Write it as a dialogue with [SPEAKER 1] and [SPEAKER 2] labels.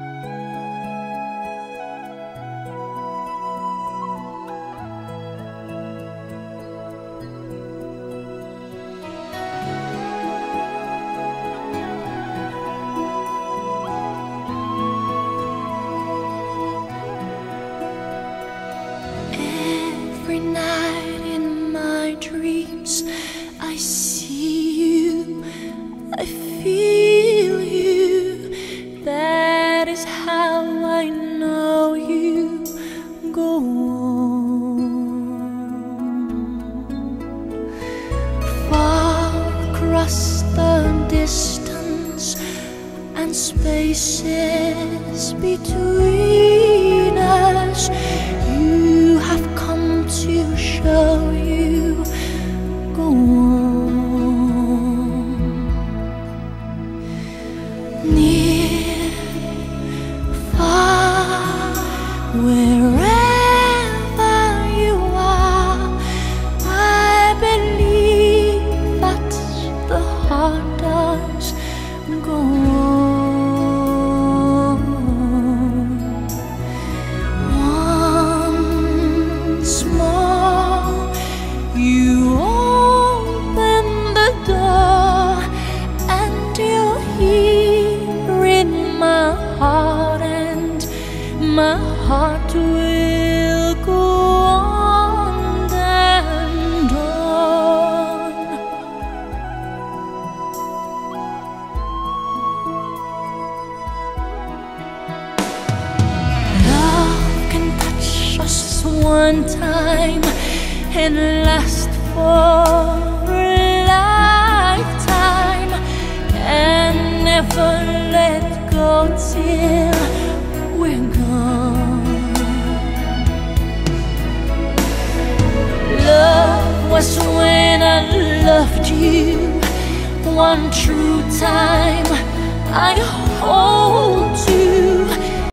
[SPEAKER 1] 了。Across the distance and spaces between us, you have come to show you go on. Near, far, wherever heart will go on and on. Love can touch us one time and last for a lifetime and never let go till we're gone. I loved you one true time. I you